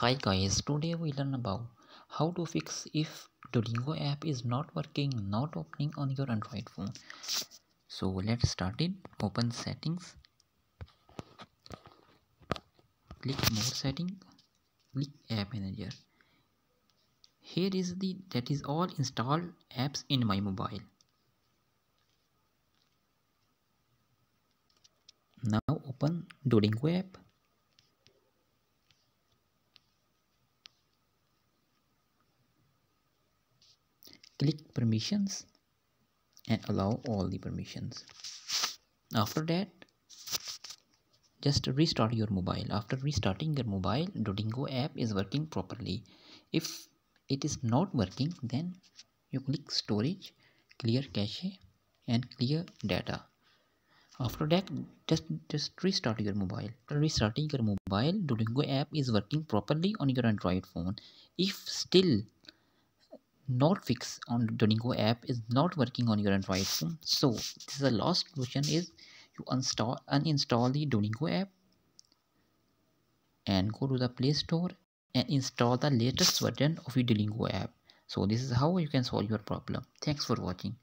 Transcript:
Hi guys, today we learn about how to fix if Duolingo app is not working, not opening on your Android phone. So let's start it. Open settings. Click more setting. Click app manager. Here is the that is all installed apps in my mobile. Now open Duolingo app click permissions and allow all the permissions. After that just restart your mobile. After restarting your mobile Duolingo app is working properly. If it is not working then you click storage clear cache and clear data. After that just just restart your mobile. After restarting your mobile Duolingo app is working properly on your Android phone. If still not fix on Duolingo app is not working on your Android phone. So this is the last solution is you uninstall uninstall the Duolingo app and go to the Play Store and install the latest version of your Duolingo app. So this is how you can solve your problem. Thanks for watching.